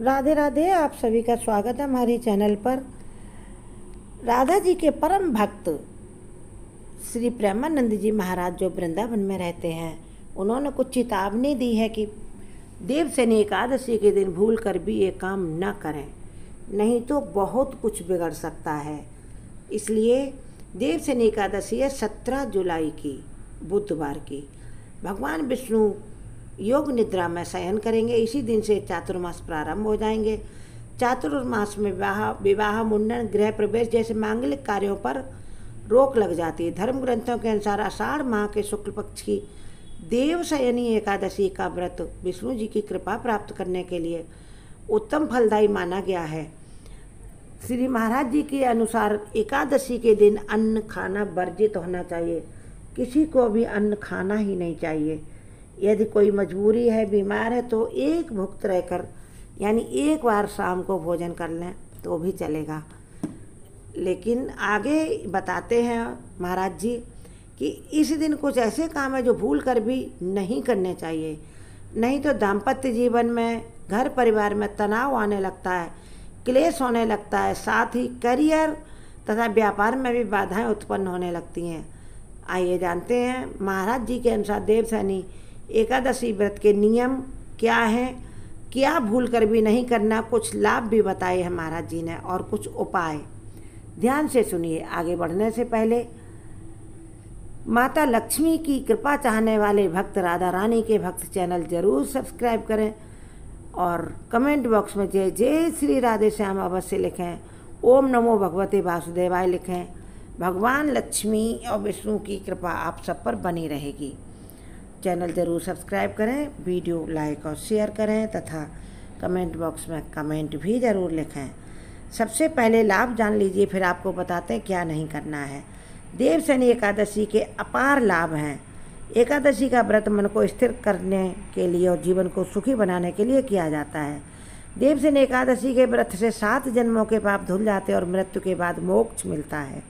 राधे राधे, आप सभी का स्वागत है हमारे चैनल पर। राधा जी के परम भक्त श्री प्रेमानंद जी महाराज जो वृंदावन में रहते हैं, उन्होंने कुछ चेतावनी दी है कि देवसेनी एकादशी के दिन भूल कर भी ये काम न करें, नहीं तो बहुत कुछ बिगड़ सकता है। इसलिए देवसेनी एकादशी है सत्रह जुलाई की, बुधवार की। भगवान विष्णु योग निद्रा में शयन करेंगे। इसी दिन से चातुर्मास प्रारंभ हो जाएँगे। चातुर्मास में विवाह विवाह, मुंडन, गृह प्रवेश जैसे मांगलिक कार्यों पर रोक लग जाती है। धर्म ग्रंथों के अनुसार आषाढ़ माह के शुक्ल पक्ष की देवशयनी एकादशी का व्रत विष्णु जी की कृपा प्राप्त करने के लिए उत्तम फलदायी माना गया है। श्री महाराज जी के अनुसार एकादशी के दिन अन्न खाना वर्जित होना चाहिए। किसी को भी अन्न खाना ही नहीं चाहिए। यदि कोई मजबूरी है, बीमार है तो एक भुक्त रहकर, यानी एक बार शाम को भोजन कर लें तो भी चलेगा। लेकिन आगे बताते हैं महाराज जी कि इस दिन कुछ ऐसे काम है जो भूल कर भी नहीं करने चाहिए। नहीं तो दाम्पत्य जीवन में, घर परिवार में तनाव आने लगता है, क्लेश होने लगता है, साथ ही करियर तथा व्यापार में भी बाधाएँ उत्पन्न होने लगती हैं। आइए जानते हैं महाराज जी के अनुसार देवसैनी एकादशी व्रत के नियम क्या हैं? क्या भूल कर भी नहीं करना? कुछ लाभ भी बताए हैं महाराज जी ने और कुछ उपाय। ध्यान से सुनिए, आगे बढ़ने से पहले। माता लक्ष्मी की कृपा चाहने वाले भक्त राधा रानी के भक्त चैनल ज़रूर सब्सक्राइब करें और कमेंट बॉक्स में जय जय श्री राधे श्याम अवश्य लिखें। ओम नमो भगवते वासुदेवाय लिखें। भगवान लक्ष्मी और विष्णु की कृपा आप सब पर बनी रहेगी। चैनल ज़रूर सब्सक्राइब करें, वीडियो लाइक और शेयर करें तथा कमेंट बॉक्स में कमेंट भी ज़रूर लिखें। सबसे पहले लाभ जान लीजिए, फिर आपको बताते हैं क्या नहीं करना है। देव शनि एकादशी के अपार लाभ हैं। एकादशी का व्रत मन को स्थिर करने के लिए और जीवन को सुखी बनाने के लिए किया जाता है। देवसेनी एकादशी के व्रत से सात जन्मों के पाप धुल जाते और मृत्यु के बाद मोक्ष मिलता है।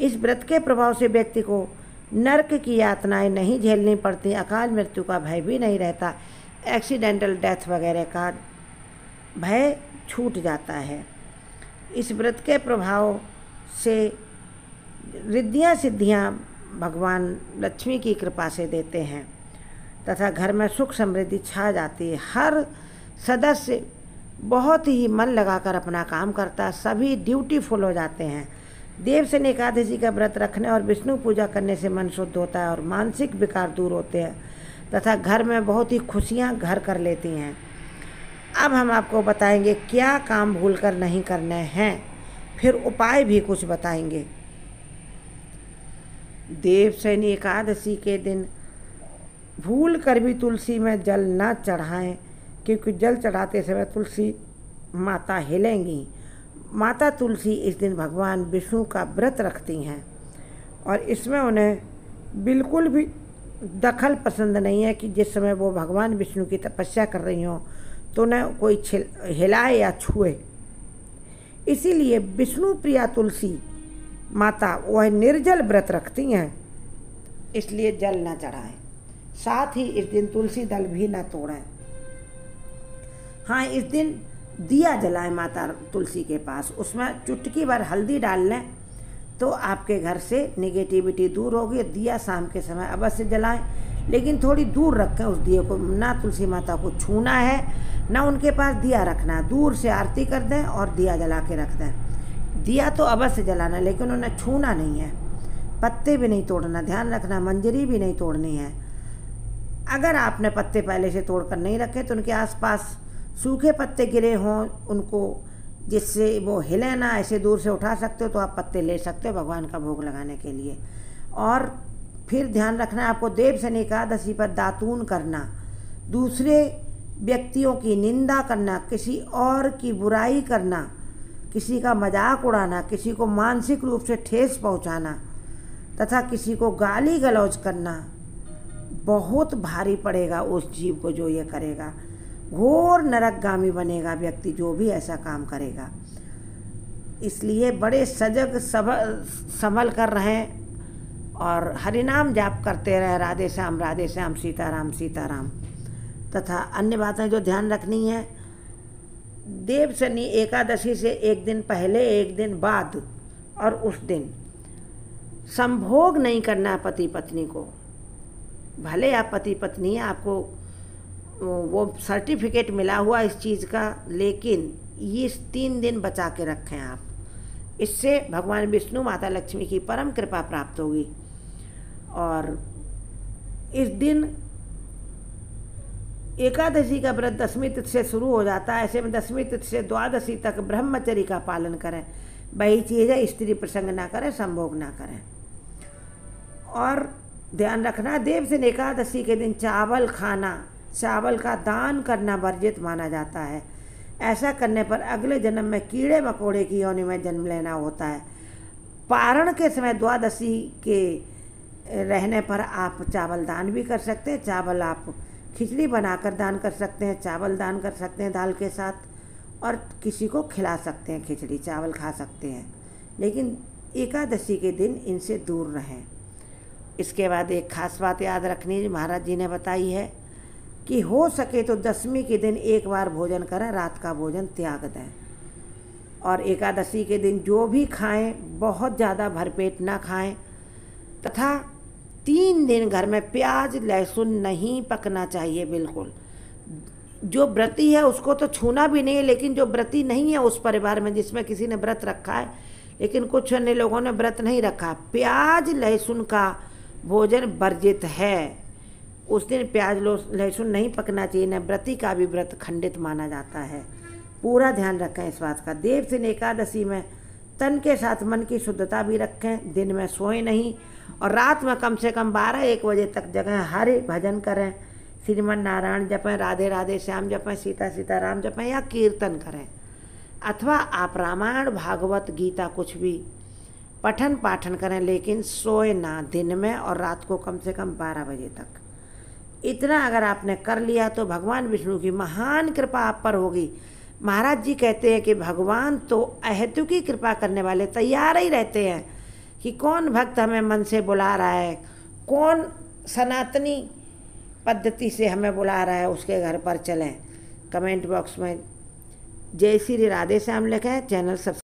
इस व्रत के प्रभाव से व्यक्ति को नर्क की यातनाएँ नहीं झेलनी पड़ती, अकाल मृत्यु का भय भी नहीं रहता एक्सीडेंटल डेथ वगैरह का भय छूट जाता है। इस व्रत के प्रभाव से रिद्धियाँ सिद्धियाँ भगवान लक्ष्मी की कृपा से देते हैं, तथा घर में सुख समृद्धि छा जाती है। हर सदस्य बहुत ही मन लगाकर अपना काम करता सभी ड्यूटीफुल हो जाते हैं। देवसेन एकादशी का व्रत रखने और विष्णु पूजा करने से मन शुद्ध होता है और मानसिक विकार दूर होते हैं तथा घर में बहुत ही खुशियाँ घर कर लेती हैं। अब हम आपको बताएँगे क्या काम भूल कर नहीं करने हैं। फिर उपाय भी कुछ बताएँगे। देव देवसेनी एकादशी के दिन भूल कर भी तुलसी में जल न चढ़ाएँ, क्योंकि जल चढ़ाते समय तुलसी माता हिलेंगी। माता तुलसी इस दिन भगवान विष्णु का व्रत रखती हैं और इसमें उन्हें बिल्कुल भी दखल पसंद नहीं है कि जिस समय वो भगवान विष्णु की तपस्या कर रही हों तो उन्हें कोई हिलाए या छुए। इसीलिए विष्णु प्रिया तुलसी माता वह निर्जल व्रत रखती हैं, इसलिए जल न चढ़ाएँ। साथ ही इस दिन तुलसी दल भी न तोड़ें। हाँ इस दिन दिया जलाएँ माता तुलसी के पास। उसमें चुटकी भर हल्दी डाल लें तो आपके घर से निगेटिविटी दूर होगी। दिया शाम के समय अवश्य जलाएँ, लेकिन थोड़ी दूर रखें उस दिए को। ना तुलसी माता को छूना है, ना उनके पास दिया रखना है। दूर से आरती कर दें और दिया जला के रख दें। दिया तो अवश्य जलाना, लेकिन उन्हें छूना नहीं है। पत्ते भी नहीं तोड़ना, ध्यान रखना, मंजरी भी नहीं तोड़नी है। अगर आपने पत्ते पहले से तोड़कर नहीं रखे तो उनके आसपास सूखे पत्ते गिरे हों उनको, जिससे वो हिले ना, ऐसे दूर से उठा सकते हो तो आप पत्ते ले सकते हो भगवान का भोग लगाने के लिए। और फिर ध्यान रखना, आपको देव शनि एकादशी पर दातून करना, दूसरे व्यक्तियों की निंदा करना, किसी और की बुराई करना, किसी का मज़ाक उड़ाना, किसी को मानसिक रूप से ठेस पहुंचाना, तथा किसी को गाली गलौज करना, बहुत भारी पड़ेगा उस जीव को जो ये करेगा। घोर नरकगामी बनेगा व्यक्ति जो भी ऐसा काम करेगा। इसलिए बड़े सजग सब, संभल कर रहें और हरिनाम जाप करते रहे, राधे श्याम राधे श्याम, सीताराम सीताराम। तथा अन्य बातें जो ध्यान रखनी है, देव शनि एकादशी से एक दिन पहले, एक दिन बाद और उस दिन। संभोग नहीं करना पति पत्नी को। भले आप पति पत्नी आपको वो सर्टिफिकेट मिला हुआ इस चीज़ का, लेकिन ये तीन दिन बचा के रखें आप। इससे भगवान विष्णु माता लक्ष्मी की परम कृपा प्राप्त होगी। और इस दिन एकादशी का व्रत दसवीं तिथि से शुरू हो जाता है। ऐसे में दसवीं तिथि से द्वादशी तक ब्रह्मचरी का पालन करें। वही चीज़ है, स्त्री प्रसंग ना करें, संभोग ना करें। और ध्यान रखना, देव से एकादशी के दिन चावल खाना चावल का दान करना वर्जित माना जाता है। ऐसा करने पर अगले जन्म में कीड़े मकोड़े की योनि में जन्म लेना होता है। पारण के समय द्वादशी के रहने पर आप चावल दान भी कर सकते हैं। चावल आप खिचड़ी बनाकर दान कर सकते हैं, चावल दान कर सकते हैं दाल के साथ और किसी को खिला सकते हैं खिचड़ी, चावल खा सकते हैं। लेकिन एकादशी के दिन इनसे दूर रहें। इसके बाद एक खास बात याद रखनी, महाराज जी ने बताई है कि हो सके तो दसवीं के दिन एक बार भोजन करें, रात का भोजन त्याग दें। और एकादशी के दिन जो भी खाएँ, बहुत ज़्यादा भरपेट ना खाएँ। तथा तीन दिन घर में प्याज, लहसुन नहीं पकना चाहिए बिल्कुल। जो व्रती है उसको तो छूना भी नहीं है, लेकिन जो व्रती नहीं है उस परिवार में जिसमें किसी ने व्रत रखा है, लेकिन कुछ अन्य लोगों ने व्रत नहीं रखा, प्याज, लहसुन का भोजन वर्जित है। उस दिन प्याज लहसुन नहीं पकना चाहिए, न व्रती का भी व्रत खंडित माना जाता है। पूरा ध्यान रखें इस बात का। देव सिंह एकादशी में तन के साथ मन की शुद्धता भी रखें, दिन में सोए नहीं, और रात में कम से कम बारह एक बजे तक जगह हरे भजन करें। श्रीमन नारायण जपें, राधे राधे श्याम जपें, सीता सीता राम जपें या कीर्तन करें। अथवा आप रामायण, भागवत, गीता कुछ भी पठन पाठन करें, लेकिन सोए ना दिन में और रात को कम से कम बारह बजे तक। इतना अगर आपने कर लिया तो भगवान विष्णु की महान कृपा आप पर होगी। महाराज जी कहते हैं कि भगवान तो अहेतु की कृपा करने वाले तैयार ही रहते हैं कि कौन भक्त हमें मन से बुला रहा है, कौन सनातनी पद्धति से हमें बुला रहा है उसके घर पर चलें। कमेंट बॉक्स में जय श्री राधे श्याम लिखें, चैनल सब्सक्राइब